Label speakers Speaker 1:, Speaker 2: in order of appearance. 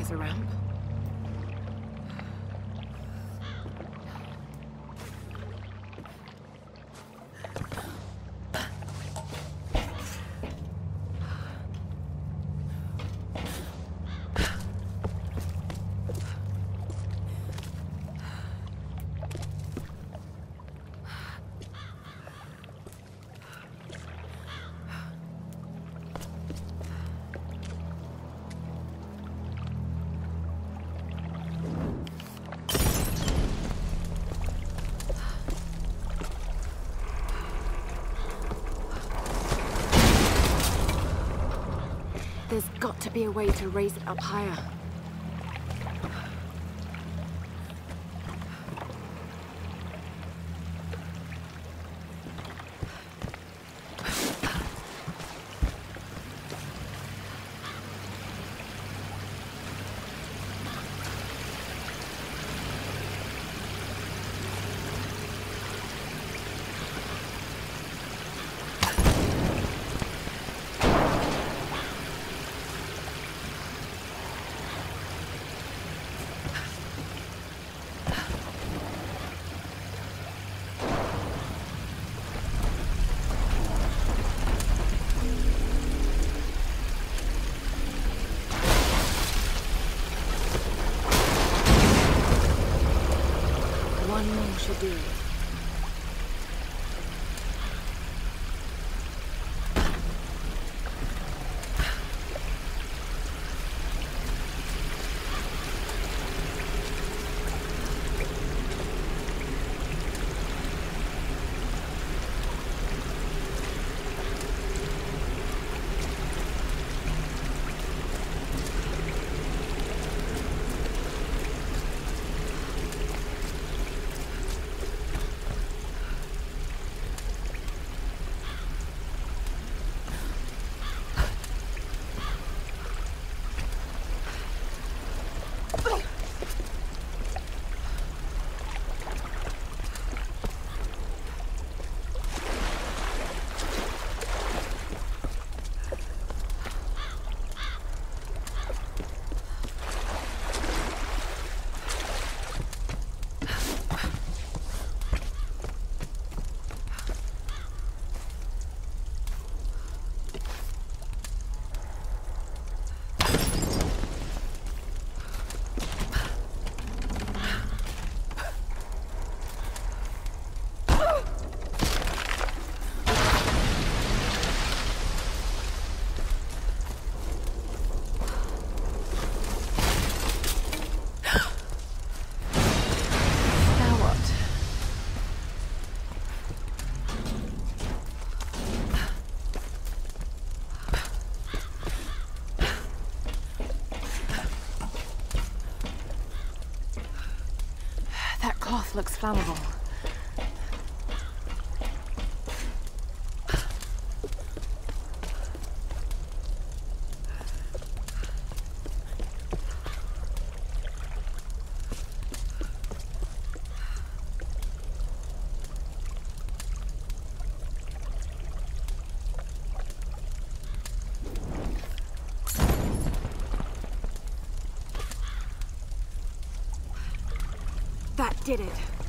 Speaker 1: As a ramp. To be a way to raise it up higher. More Oh! That cloth looks flammable. That did it.